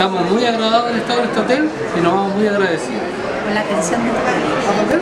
Estamos muy agradados de estar en este hotel y nos vamos muy agradecidos. La atención de.